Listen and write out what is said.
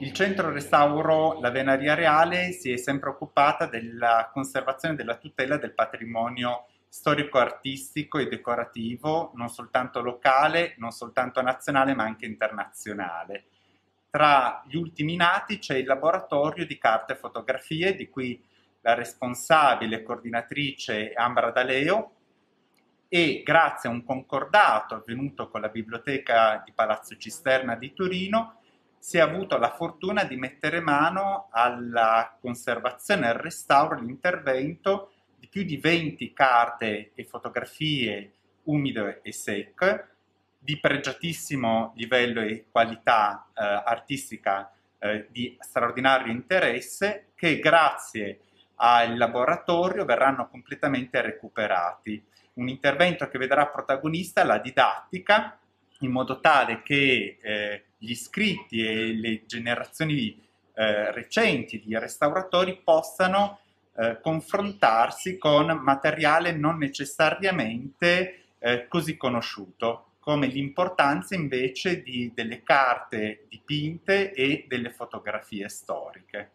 Il centro restauro La Venaria Reale si è sempre occupata della conservazione e della tutela del patrimonio storico-artistico e decorativo, non soltanto locale, non soltanto nazionale, ma anche internazionale. Tra gli ultimi nati c'è il laboratorio di carte e fotografie, di cui la responsabile coordinatrice Ambra D'Aleo, e grazie a un concordato avvenuto con la biblioteca di Palazzo Cisterna di Torino, si è avuto la fortuna di mettere mano alla conservazione al restauro, all'intervento di più di 20 carte e fotografie umide e secche di pregiatissimo livello e qualità eh, artistica eh, di straordinario interesse che grazie al laboratorio verranno completamente recuperati. Un intervento che vedrà protagonista la didattica in modo tale che eh, gli iscritti e le generazioni eh, recenti di restauratori possano eh, confrontarsi con materiale non necessariamente eh, così conosciuto, come l'importanza invece di, delle carte dipinte e delle fotografie storiche.